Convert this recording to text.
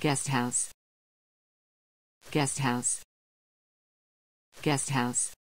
Guest house. Guest house. Guest house.